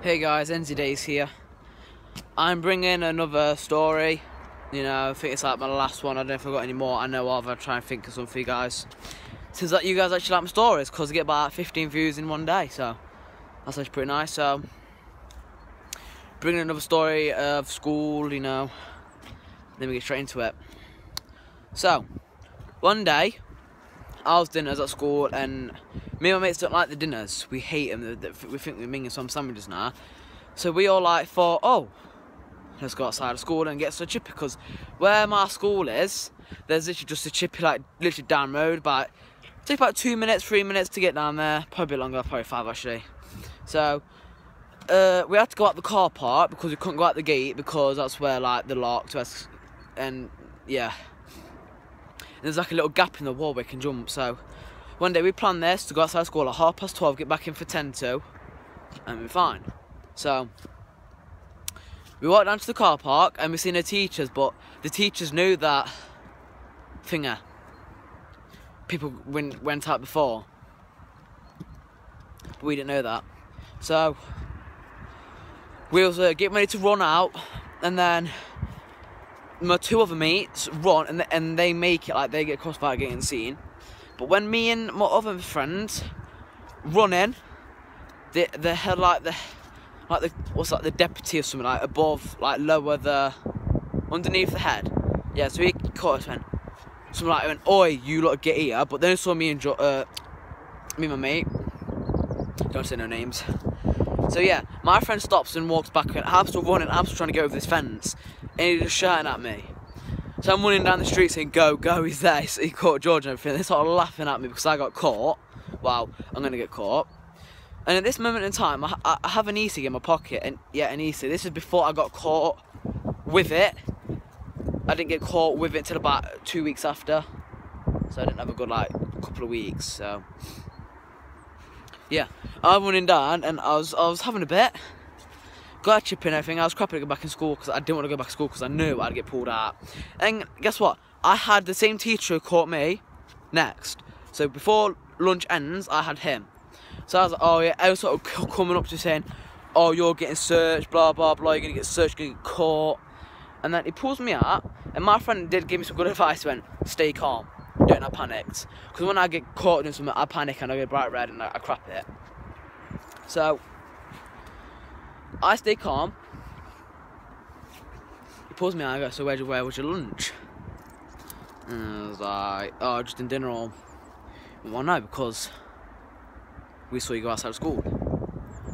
Hey guys, EnZy DayZ here. I'm bringing another story. You know, I think it's like my last one. I don't know if I've got any more I know of. I'll try and think of something for you guys. Seems like you guys actually like my stories because I get about 15 views in one day. So that's actually pretty nice. So, bringing another story of school, you know. Then we get straight into it. So, one day, I was dinners at school and me and my mates don't like the dinners. We hate them. We think we're minging some sandwiches now. So we all like thought, oh, let's go outside of school and get some chippy because where my school is, there's literally just a chippy like literally down road. But it takes about two minutes, three minutes to get down there. Probably longer, probably five actually. So uh, we had to go out the car park because we couldn't go out the gate because that's where like the locked. And yeah, and there's like a little gap in the wall where we can jump. So one day we planned this to go outside school at half past 12, get back in for 10 to, and we're fine. So we walked down to the car park and we seen the teachers, but the teachers knew that finger people went, went out before. But we didn't know that. So we was uh, getting ready to run out and then my two other mates run and, and they make it like they get crossed by getting seen. But when me and my other friends run in, they they had like the like the what's that the deputy or something like above like lower the underneath the head. Yeah, so he caught us and something like went, Oi, you lot get here but then he saw me and uh me and my mate. Don't say no names. So yeah, my friend stops and walks back and I'm still running, I'm still trying to get over this fence and he's just shouting at me. So I'm running down the street saying, go, go, he's there. He caught George and everything. They're sort of laughing at me because I got caught. Wow, I'm going to get caught. And at this moment in time, I, I have an e-cig in my pocket. And yeah, an e-cig. This is before I got caught with it. I didn't get caught with it till about two weeks after. So I didn't have a good, like, couple of weeks. So, yeah. I'm running down and I was, I was having a bit got a chip and everything. I was crapping to go back in school because I didn't want to go back to school because I knew I'd get pulled out. And guess what? I had the same teacher who caught me next. So before lunch ends, I had him. So I was like, oh yeah, I was sort of coming up to saying, oh, you're getting searched, blah, blah, blah, you're going to get searched, you're going to get caught. And then he pulls me out, and my friend did give me some good advice, went, stay calm, don't have panicked. Because when I get caught doing something, I panic and I get bright red and I, I crap it. So, I stay calm. He pulls me out I go, so where'd you, where was your lunch? And I was like, oh, just in dinner hall. Well, no, because we saw you go outside of school.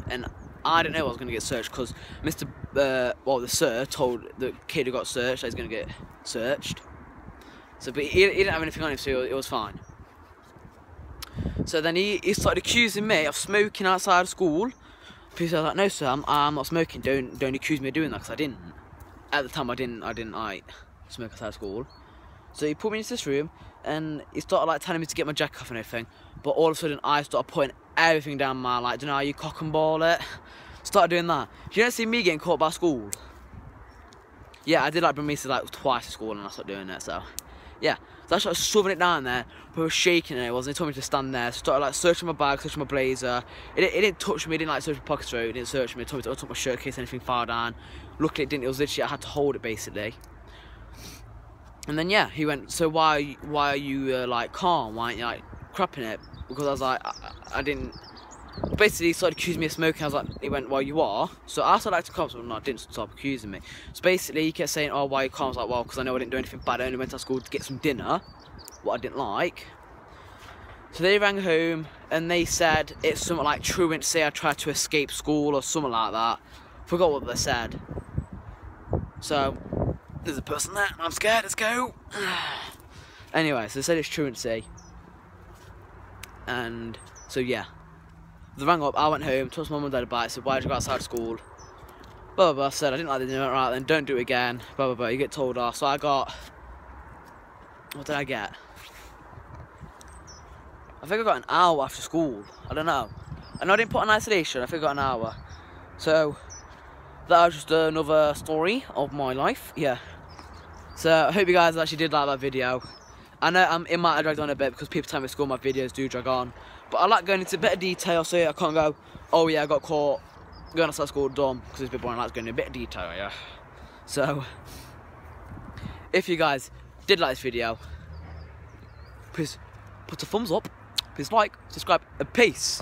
And I didn't know I was going to get searched because Mr. Uh, well, the sir told the kid who got searched that he's going to get searched. So, but he, he, didn't have anything on him, so it was fine. So then he, he started accusing me of smoking outside of school Because I was like, no sir, I'm, I'm not smoking, don't don't accuse me of doing that, because I didn't. At the time I didn't, I didn't like, smoke outside of school. So he put me into this room, and he started like telling me to get my jacket off and everything. But all of a sudden I started putting everything down my, like, don't know how you cock and ball it. Started doing that. You don't see me getting caught by school. Yeah, I did like bring me to like twice to school and I started doing it, so. Yeah, so I started shoving it down there, but it was shaking and it wasn't. He told me to stand there. So I started like searching my bag, searching my blazer. It, it, didn't touch me, it didn't like search my pockets through, it didn't search me. It told me to took my shirt case, anything far down. Luckily it didn't, it was literally, I had to hold it basically. And then yeah, he went, so why, why are you uh, like calm? Why aren't you like crapping it? Because I was like, I, I didn't, basically he started accusing me of smoking. I was like, he went, well, you are. So I started acting calm, so no, didn't stop accusing me. So basically, he kept saying, oh, why you calm? I was like, well, because I know I didn't do anything bad. I only went to school to get some dinner, what I didn't like. So they rang home and they said it's something like truancy. I tried to escape school or something like that. Forgot what they said. So there's a person there. I'm scared. Let's go. anyway, so they said it's truancy. And so yeah, they rang up, I went home, told my mum and dad about it, said, why did you go outside school? Blah, blah, blah, said, I didn't like the dinner, right then, don't do it again, blah, blah, blah, you get told off. So I got, what did I get? I think I got an hour after school, I don't know. I know I didn't put an isolation, I think I got an hour. So, that was just another story of my life, yeah. So, I hope you guys actually did like that video. I know um, it might have dragged on a bit because people tell me at school my videos do drag on. But I like going into better detail so yeah, I can't go, oh yeah, I got caught going to school dumb because it's a bit boring. I like going into a bit of detail, yeah. So, if you guys did like this video, please put a thumbs up, please like, subscribe, and peace.